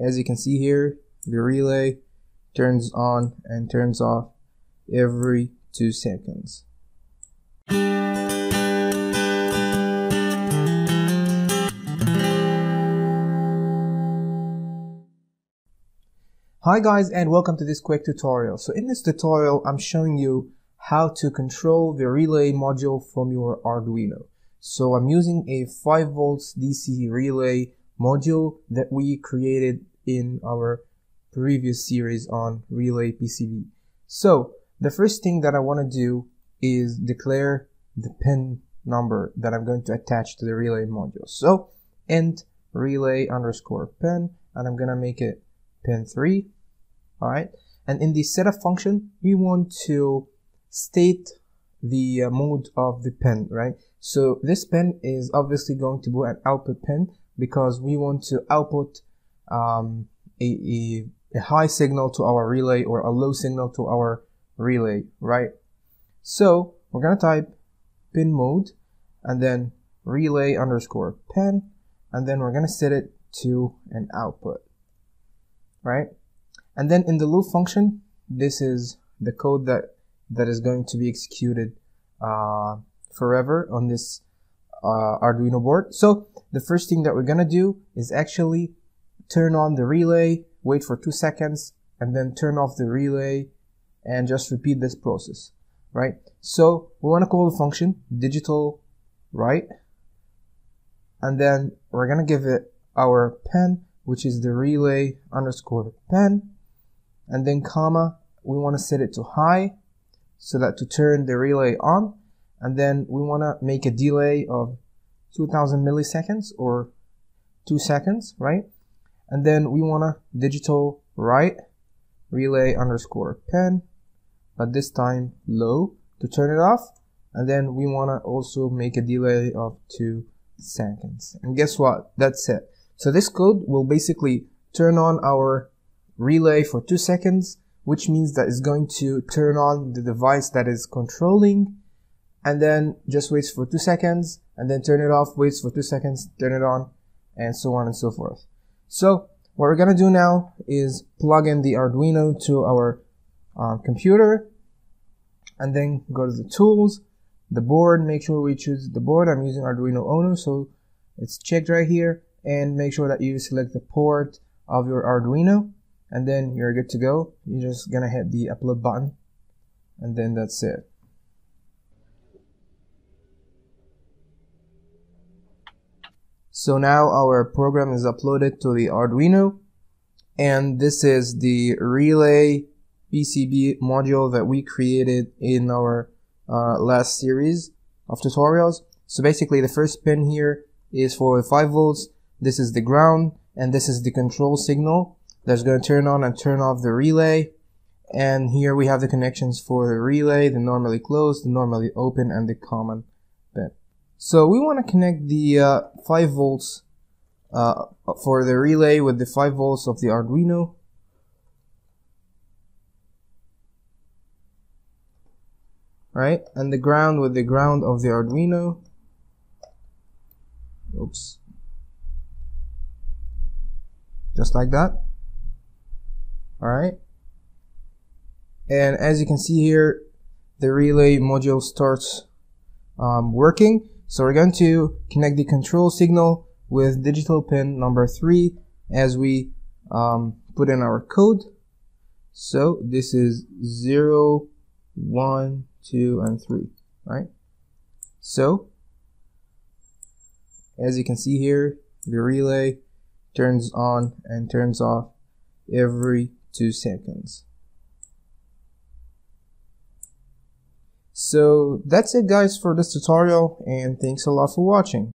as you can see here the relay turns on and turns off every two seconds Hi guys and welcome to this quick tutorial. So in this tutorial I'm showing you how to control the relay module from your Arduino. So I'm using a 5 volts DC relay module that we created in our previous series on relay PCB. So the first thing that I want to do is declare the pin number that I'm going to attach to the relay module. So int relay underscore pin and I'm going to make it pin 3 all right and in the setup function we want to state the uh, mode of the pin right so this pin is obviously going to be an output pin because we want to output um, a, a, high signal to our relay or a low signal to our relay right? So we're gonna type pin mode and then relay underscore pin and then we're gonna set it to an output right? And then in the loop function this is the code that that is going to be executed uh, forever on this uh, Arduino board. So the first thing that we're gonna do is actually turn on the relay wait for two seconds and then turn off the relay and just repeat this process right? So we want to call the function digital write and then we're gonna give it our pen which is the relay underscore pen and then comma we want to set it to high so that to turn the relay on and then we want to make a delay of 2000 milliseconds or two seconds right and then we want to digital write relay underscore pen but this time low to turn it off. And then we want to also make a delay of two seconds. And guess what? That's it. So this code will basically turn on our relay for two seconds, which means that it's going to turn on the device that is controlling. And then just waits for two seconds and then turn it off, waits for two seconds, turn it on, and so on and so forth. So what we're gonna do now is plug in the Arduino to our uh, computer and then go to the tools, the board, make sure we choose the board. I'm using Arduino Uno, so it's checked right here. And make sure that you select the port of your Arduino and then you're good to go. You're just gonna hit the upload button and then that's it so now our program is uploaded to the Arduino and this is the relay PCB module that we created in our uh, last series of tutorials. So basically the first pin here is for 5 volts. This is the ground and this is the control signal that's going to turn on and turn off the relay. And here we have the connections for the relay the normally closed the normally open and the common so we want to connect the uh, 5 volts uh, for the relay with the 5 volts of the Arduino. Right? And the ground with the ground of the Arduino. Oops. Just like that. All right and as you can see here the relay module starts um, working so we're going to connect the control signal with digital pin number three as we um, put in our code so this is zero one two and three right so as you can see here the relay turns on and turns off every two seconds. So that's it guys for this tutorial and thanks a lot for watching.